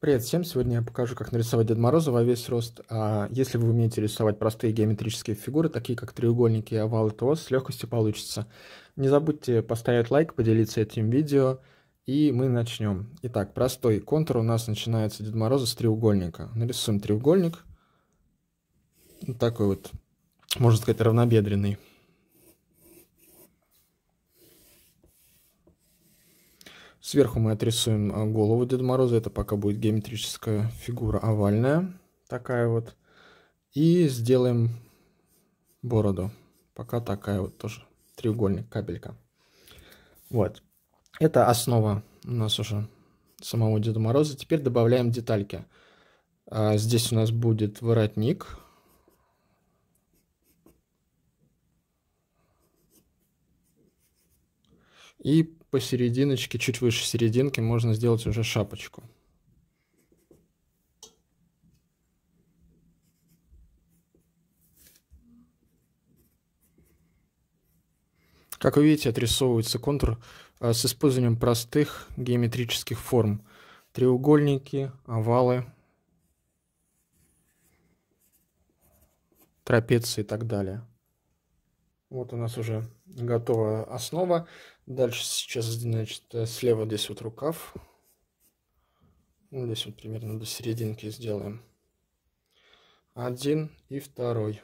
Привет всем! Сегодня я покажу, как нарисовать Деда Мороза во весь рост. А если вы умеете рисовать простые геометрические фигуры, такие как треугольники и овалы, то у вас с легкостью получится. Не забудьте поставить лайк, поделиться этим видео, и мы начнем. Итак, простой контур у нас начинается Дед Мороза с треугольника. Нарисуем треугольник. Вот такой вот, можно сказать, равнобедренный. Сверху мы отрисуем а, голову Деда Мороза. Это пока будет геометрическая фигура овальная. Такая вот. И сделаем бороду. Пока такая вот тоже треугольник, капелька. Вот. Это основа у нас уже самого Деда Мороза. Теперь добавляем детальки. А, здесь у нас будет воротник. И посерединочке, чуть выше серединки, можно сделать уже шапочку. Как вы видите, отрисовывается контур а, с использованием простых геометрических форм. Треугольники, овалы, трапеции и так далее. Вот у нас уже готовая основа. Дальше сейчас, значит, слева здесь вот рукав. Ну, здесь вот примерно до серединки сделаем. Один и второй.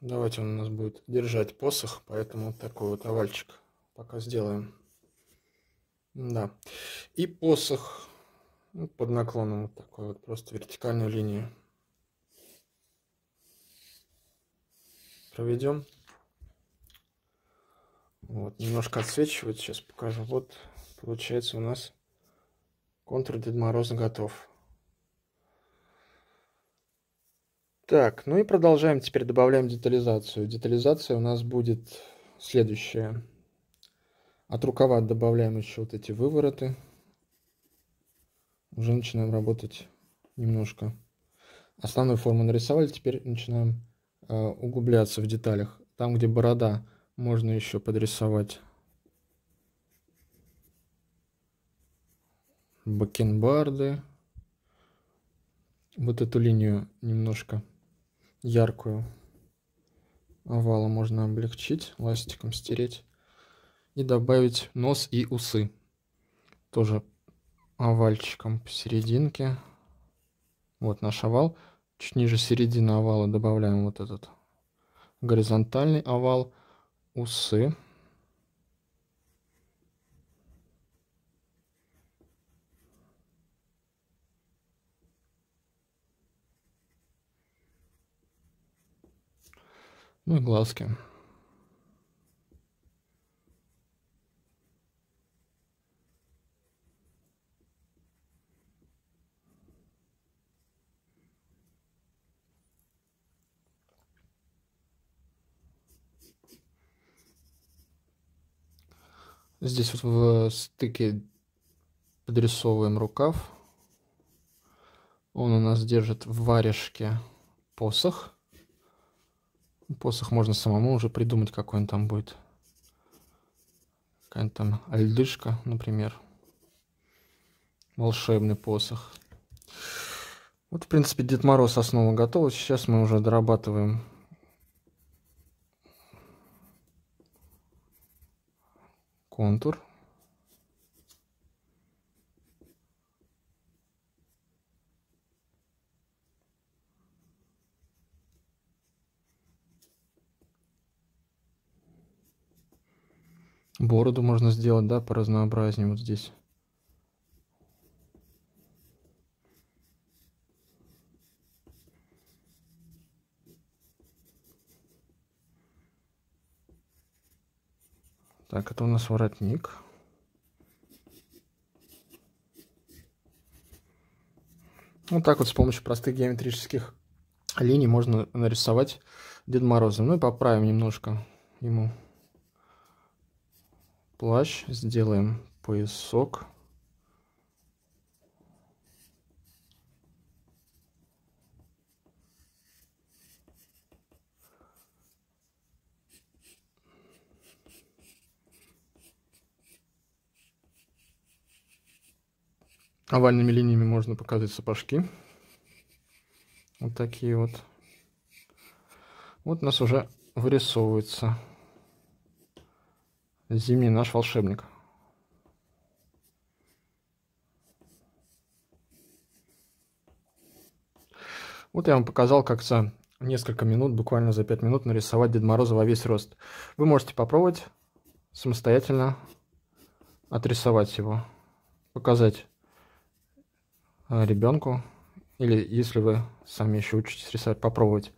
Давайте он у нас будет держать посох, поэтому такой вот овальчик пока сделаем. Да. И посох ну, под наклоном вот такой вот, просто вертикальную линию. Проведем. Вот, немножко отсвечивает, сейчас покажу. Вот, получается у нас контур Дед Мороза готов. Так, ну и продолжаем. Теперь добавляем детализацию. Детализация у нас будет следующая. От рукава добавляем еще вот эти вывороты. Уже начинаем работать немножко. Основную форму нарисовали, теперь начинаем углубляться в деталях. Там, где борода, можно еще подрисовать бакенбарды. Вот эту линию немножко яркую овала можно облегчить, ластиком стереть. И добавить нос и усы. Тоже овальчиком посерединке. Вот наш овал. Чуть ниже середины овала добавляем вот этот горизонтальный овал, усы. Ну и глазки. Здесь вот в стыке подрисовываем рукав. Он у нас держит в варежке посох. Посох можно самому уже придумать, какой он там будет. Какая-нибудь там альдышка, например. Волшебный посох. Вот, в принципе, Дед Мороз основа готова. Сейчас мы уже дорабатываем контур. Бороду можно сделать, да, по разнообразнее вот здесь. Так, это у нас воротник. Вот так вот с помощью простых геометрических линий можно нарисовать Дед Мороза. Ну и поправим немножко ему плащ. Сделаем поясок. Овальными линиями можно показать сапожки. Вот такие вот. Вот у нас уже вырисовывается зимний наш волшебник. Вот я вам показал, как за несколько минут, буквально за 5 минут нарисовать Дед Мороза во весь рост. Вы можете попробовать самостоятельно отрисовать его, показать ребенку, или если вы сами еще учитесь рисовать, попробовать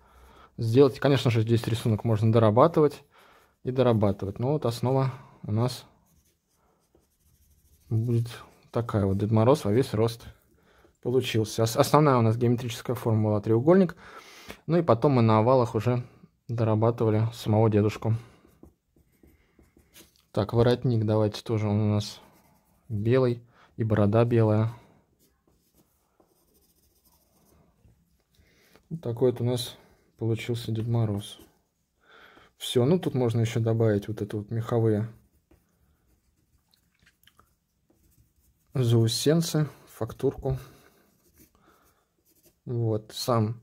сделать. Конечно же, здесь рисунок можно дорабатывать и дорабатывать. Но вот основа у нас будет такая вот Дед Мороз во весь рост получился. Основная у нас геометрическая форма была треугольник. Ну и потом мы на овалах уже дорабатывали самого дедушку. Так, воротник давайте тоже он у нас белый и борода белая. Вот такой вот у нас получился Дед Мороз. Все, ну тут можно еще добавить вот это вот меховые заусенцы, фактурку. Вот, сам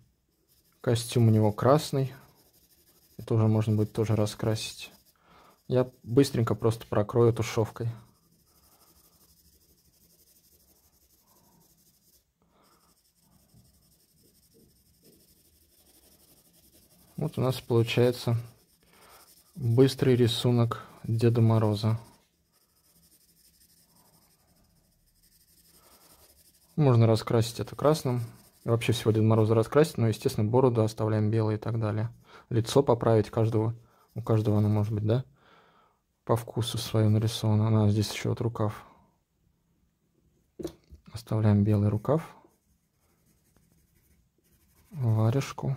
костюм у него красный. Это уже можно будет тоже раскрасить. Я быстренько просто прокрою тушевкой. Вот у нас получается быстрый рисунок Деда Мороза. Можно раскрасить это красным. Вообще всего Деда Мороза раскрасить, но, естественно, бороду оставляем белой и так далее. Лицо поправить каждого. У каждого оно может быть, да? По вкусу свое нарисовано. Она здесь еще вот рукав. Оставляем белый рукав. Варежку.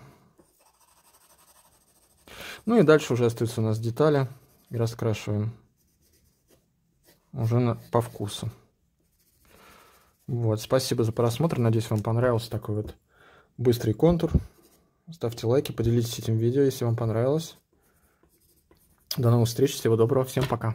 Ну и дальше уже остаются у нас детали. И раскрашиваем уже на, по вкусу. Вот, спасибо за просмотр. Надеюсь, вам понравился такой вот быстрый контур. Ставьте лайки, поделитесь этим видео, если вам понравилось. До новых встреч, всего доброго, всем пока.